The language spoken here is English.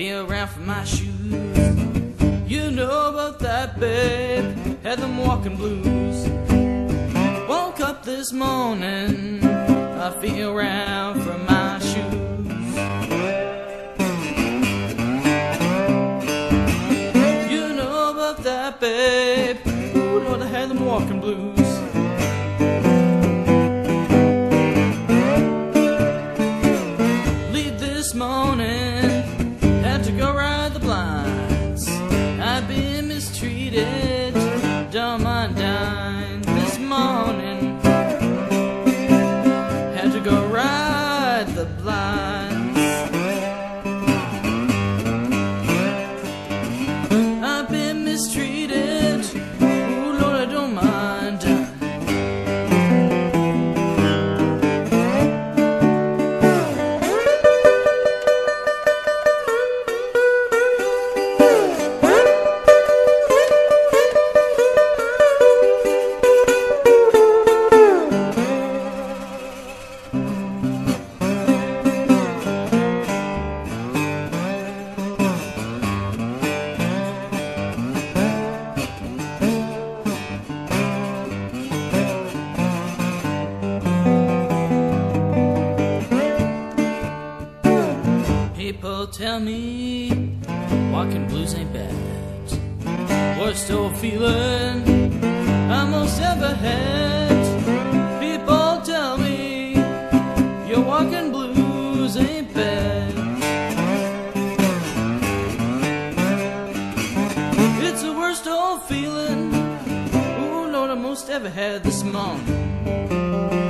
my shoes. You know about that, babe. Had them walking blues. Woke up this morning, I feel around for my shoes. You know about that, babe. Ooh, Lord, I had them walking blues. Tell me walking blues ain't bad. Worst old feeling I most ever had. People tell me your walking blues ain't bad. It's the worst old feeling, ooh Lord, I most ever had this morning.